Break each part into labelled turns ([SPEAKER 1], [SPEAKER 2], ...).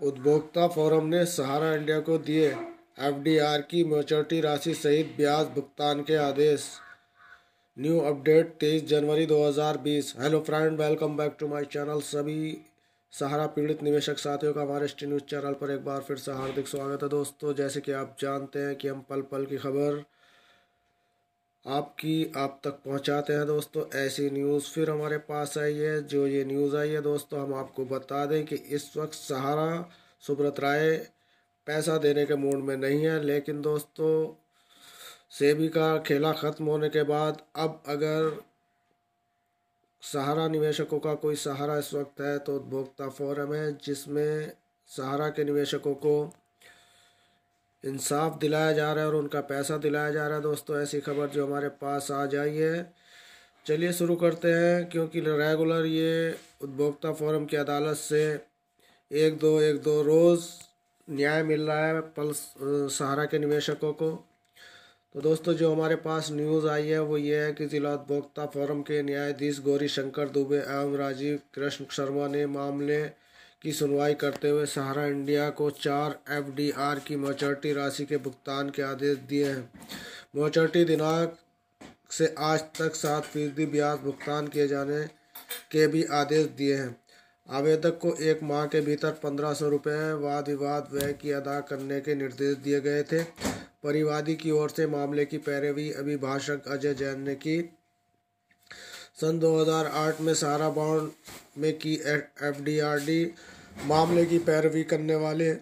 [SPEAKER 1] ادبھوکتا forum نے سہارا India کو دیے ایف ڈی آر کی میچورٹی راشی سہت بیاج بھگتان کے آدیش۔ نیو اپڈیٹ تیئیس جنوری دو ہزار بیس۔ Hello friend, welcome back to my channel. سبھی سہارا پیڑت نویشک ساتھیوں کا ہمارے اسٹی نیوز چینل پر ایک بار پھر سے ہاردک سواگت ہے۔ دوستو، جیسے کہ آپ جانتے ہیں کہ ہم پل پل کی خبر آپ کی آپ تک پہنچاتے ہیں دوستو، ایسی نیوز پھر ہمارے پاس آئی ہے۔ جو یہ نیوز آئی ہے دوستو، ہم آپ کو بتا دیں کہ اس وقت سہارا سبرت رائے پیسہ دینے کے موڈ میں نہیں ہے۔ لیکن دوستو، سیبی کا کھیلا ختم ہونے کے بعد اب اگر سہارا نویشکوں کا کوئی سہارا اس وقت ہے تو بھوکتا فورم ہے، جس میں سہارا کے نویشکوں کو انصاف دلایا جا رہا ہے اور ان کا پیسہ دلایا جا رہا ہے دوستو، ایسی خبر جو ہمارے پاس آ جائی ہے۔ چلیے شروع کرتے ہیں، کیونکہ ریگولر یہ ادبوکتا فورم کی عدالت سے ایک دو ایک دو روز نیائے مل رہا ہے پلس سہارا کے نویشکوں کو۔ تو دوستو، جو ہمارے پاس نیوز آئی ہے وہ یہ ہے کہ ضلع ادبوکتا فورم کے نیائدیش گوری شنکر دوبے ایوم راجیو کرشن شرما نے معاملے کی سنوائی کرتے ہوئے سہارا انڈیا کو چار ایف ڈی آر کی موچورٹی راشی کے بھگتان کے آدیش دیے ہیں۔ موچورٹی دناک سے آج تک سات فیصدی بیاض بھگتان کیے جانے کے بھی آدیش دیے ہیں۔ آویدک کو ایک ماہ کے بھیتر پندرہ سو روپے واد واد وے کی ادا کرنے کے نردیش دیے گئے تھے۔ پریوادی کی اور سے معاملے کی پیروی ابھی بھاشک اجے جین نے کی۔ سن دو ہزار آٹھ میں سارا باؤنڈ میں کی ایف ڈی آر ڈی معاملے کی پیروی کرنے والے۔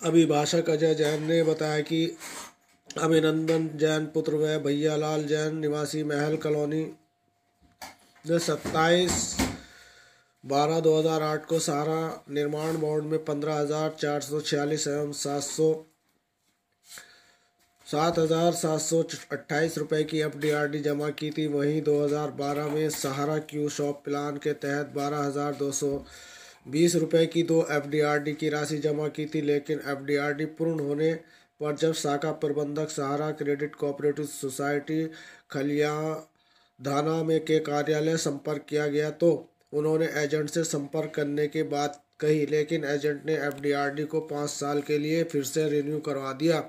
[SPEAKER 1] ابھی بھاشک اجے جین نے بتایا کہ ابھی نندن جین پتر و بھیا لال جین نواسی محل کلونی نے ستائیس بارہ دو ہزار آٹھ کو سارا نرمان بانڈ میں پندرہ ہزار چار سو چھیالیس ایم سات سو سات ہزار سات سو اٹھائیس روپے کی اپ ڈی آر ڈی جمع کی تھی۔ وہیں دو ہزار بارہ میں سہارا کیو شاپ پلان کے تحت بارہ ہزار دو سو بیس روپے کی دو ایف ڈی آر ڈی کی راشی جمع کی تھی، لیکن ایف ڈی آر ڈی پورن ہونے پر جب ساکہ پربندھک سہارا کریڈٹ کوآپریٹو سوسائٹی کھلیا دھانا میں کے کاریالے سمپرک کیا گیا تو انہوں نے ایجنٹ سے سمپرک کرنے کی بات کہی، لیکن ایجنٹ نے ایف ڈی آر ڈی کو پانچ سال کے لیے پھر سے رینیو کروا دیا۔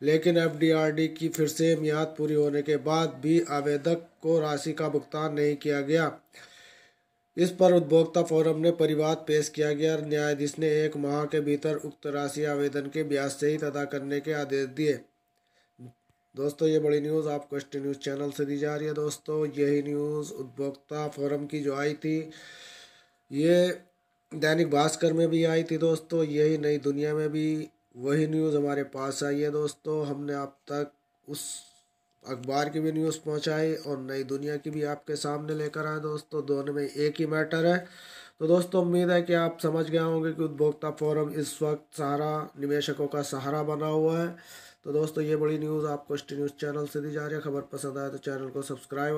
[SPEAKER 1] لیکن ایف ڈی آر ڈی کی پھر سے میاد پوری ہونے کے بعد بھی آویدک کو راشی کا بھگتان نہیں کیا گیا۔ اس پر ادبوکتا فورم نے پریواد پیش کیا گیا اور نیادیش نے ایک ماہ کے بھیتر اکت راشی آویدن کے بیاس سے ہی تدا کرنے کے آدیش دیے۔ دوستو، یہ بڑی نیوز آپ کو ایسٹی نیوز چینل سے دی جا رہی ہے۔ دوستو، یہی نیوز ادبوکتا فورم کی جو آئی تھی، یہ دینک بھاسکر میں بھی آئی تھی۔ دوستو، یہی نئی دنیا میں بھی وہی نیوز ہمارے پاس آئی ہے دوستو، ہم نے آپ تک اس اخبار کی بھی نیوز پہنچائی اور نئی دنیا کی بھی آپ کے سامنے لے کر آئے دوستو، دونوں میں ایک ہی میٹر ہے۔ تو دوستو، امید ہے کہ آپ سمجھ گئے ہوں گے کہ ادبوکتا فورم اس وقت سہارا نویشکوں کا سہارا بنا ہوا ہے۔ تو دوستو، یہ بڑی نیوز آپ کو اسٹی نیوز چینل سے دی جا رہی ہے۔ خبر پسند آئے تو چینل کو سبسکرائب